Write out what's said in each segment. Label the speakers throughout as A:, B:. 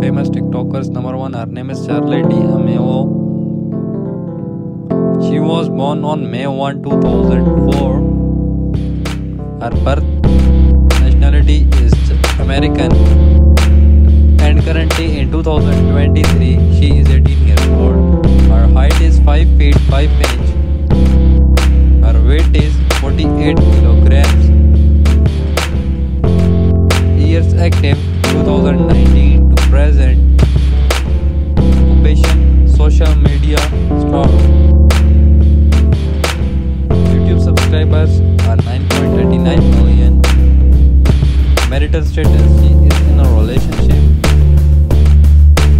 A: famous TikTokers. Number one, her name is Charlotte D'Amelio. She was born on May 1, 2004. Her birth nationality is American. And currently in 2023, she is 18 years old. Her height is 5 feet 5 inch. Her weight is 48 kilograms. Years active 2019 subscribers are 9.39 million. Marital status she is in a relationship.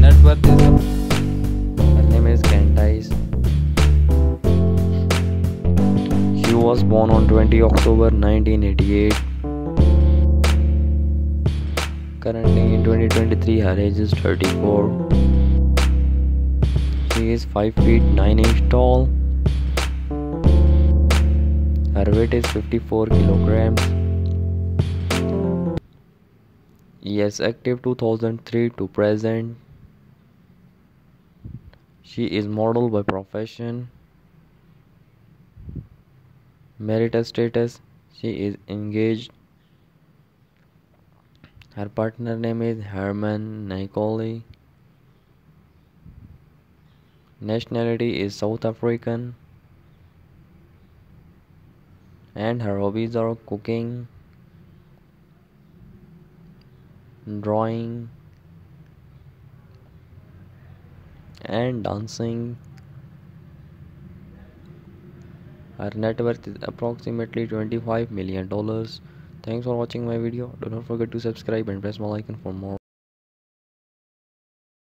A: Net worth is her name is Candice. She was born on 20 October 1988. Currently in 2023 her age is 34. She is 5 feet 9 inch tall. Her weight is 54 kilograms. Yes, active 2003 to present. She is model by profession. Marital status She is engaged. Her partner name is Hermann Nicoli. Nationality is South African. And her hobbies are cooking, drawing, and dancing. Her net worth is approximately 25 million dollars. Thanks for watching my video. Do not forget to subscribe and press my icon for more.